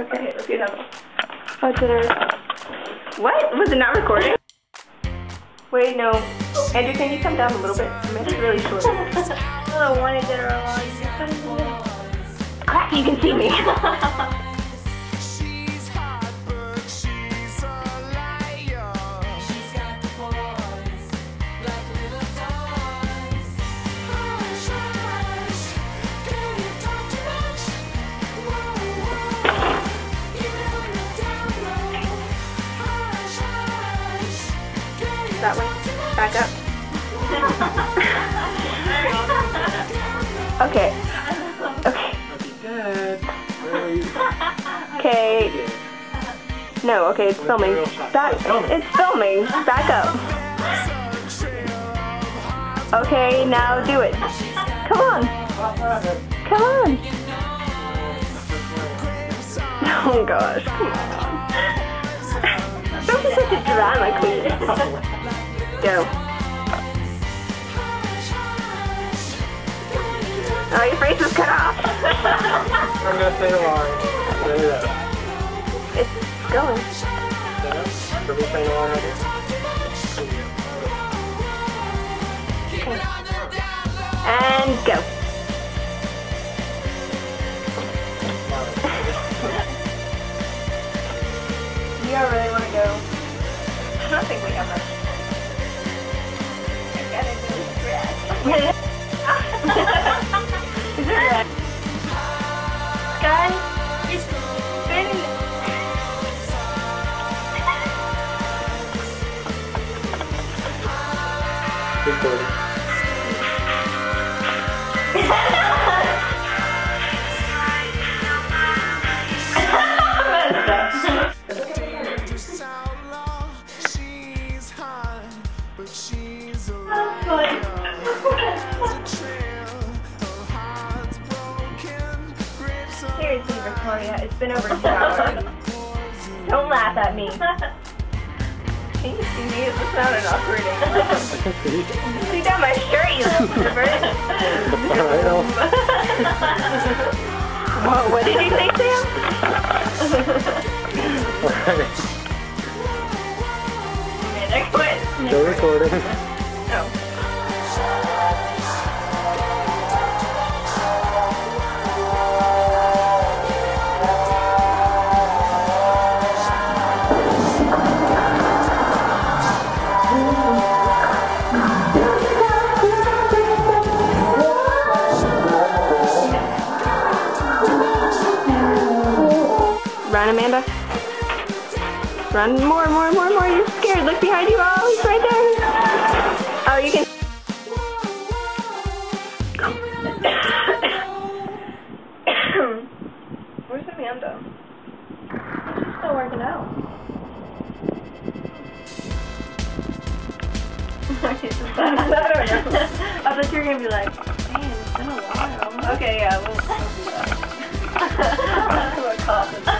Okay. let's get out. Oh, did What? Was it not recording? Wait, no. Andrew, can you come down a little bit? I mean, it's really short. I don't want to get her along. Crap, you can see me. Back up. Okay. Okay. Okay. No, okay, it's filming. Back. It's filming. Back up. Okay, now do it. Come on. Come on. Oh gosh, come on. Don't be such a drama queen. Go. Oh, your face is cut off. I'm gonna say the line. Say that. It's going. Are we saying the line right And go. Of Seriously, Victoria, it's been over two hours. Don't laugh at me. Can you see me? It looks not an awkward angle. See. Down my shirt, you little pervert. I know. Whoa, what did you say, Sam? Alright. Quit. Still recording. Oh. Run, Amanda. Run more, more, more, more. You're scared. Look behind you. Oh, he's right there. Oh, you can. Where's Amanda? She's still working out. I don't know. I thought you were gonna be like, man, it's been a while. Okay, yeah, we'll, we'll do that.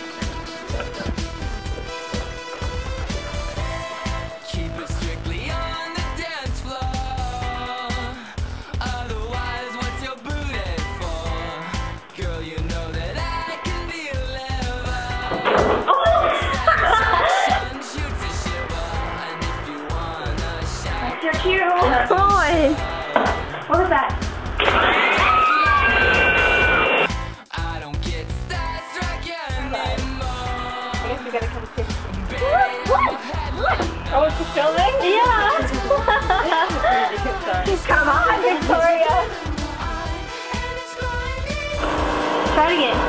Сергей.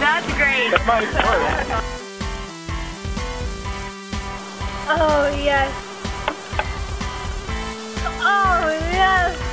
That's great. That might work. Oh, yes. Oh, yes.